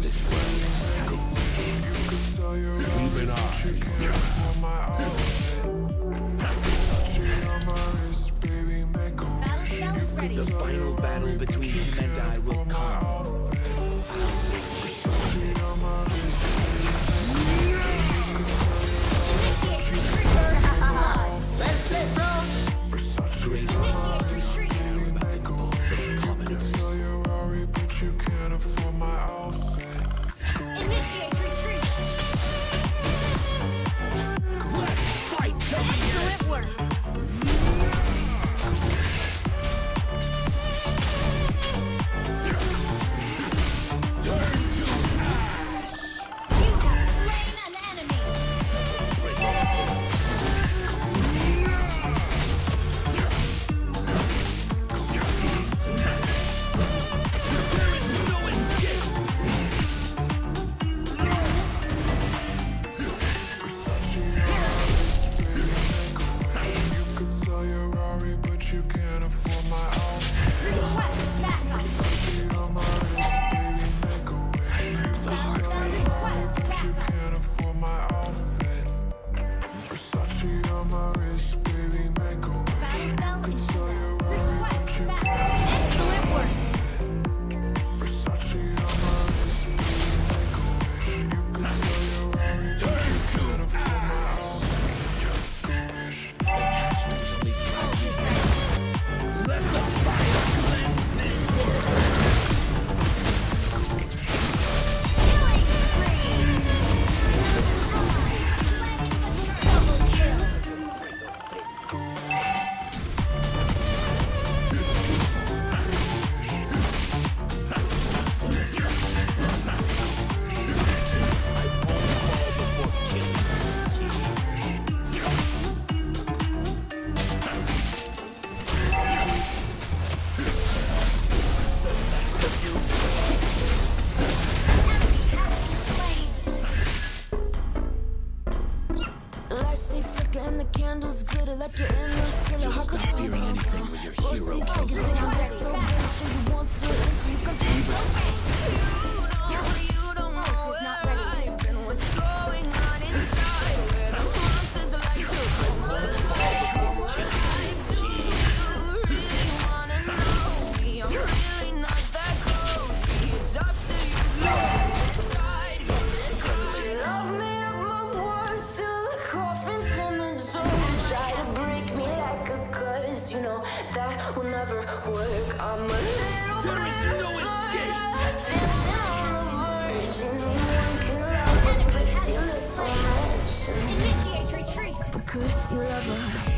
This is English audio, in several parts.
this world. Go. Leaving eye. candles glitter like you're in thriller. You'll fearing anything when your hero kills you. could you love her?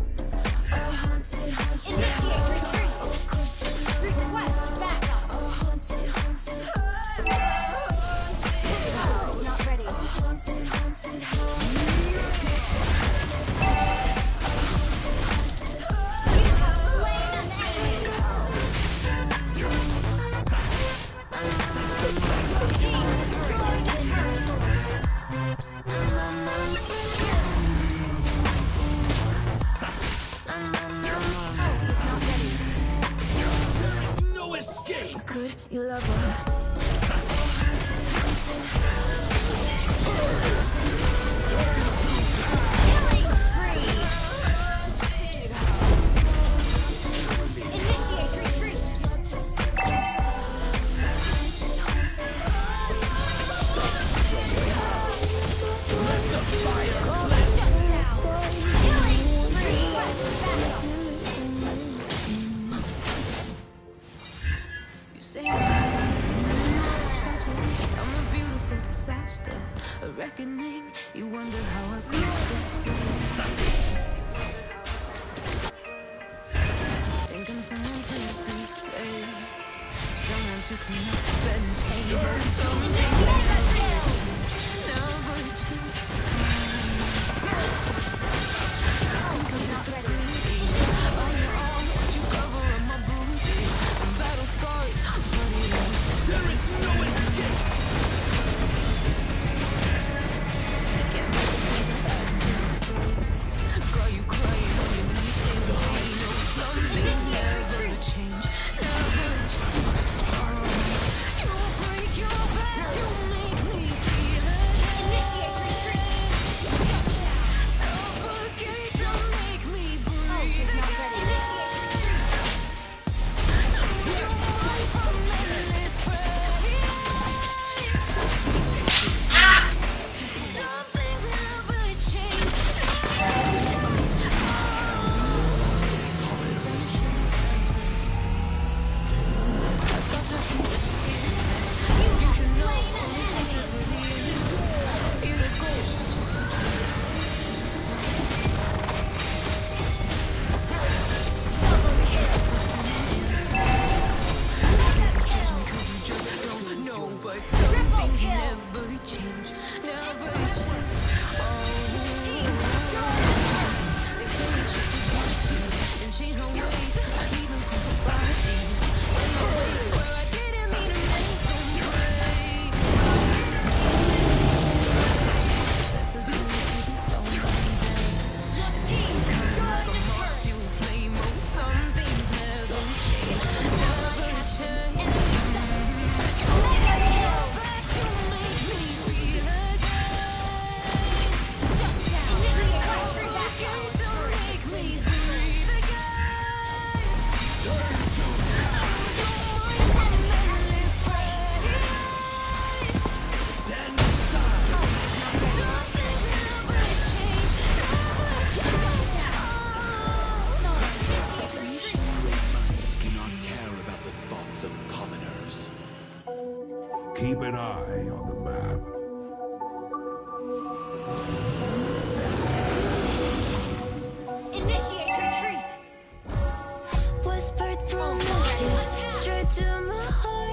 青春 whispered promises straight to my heart.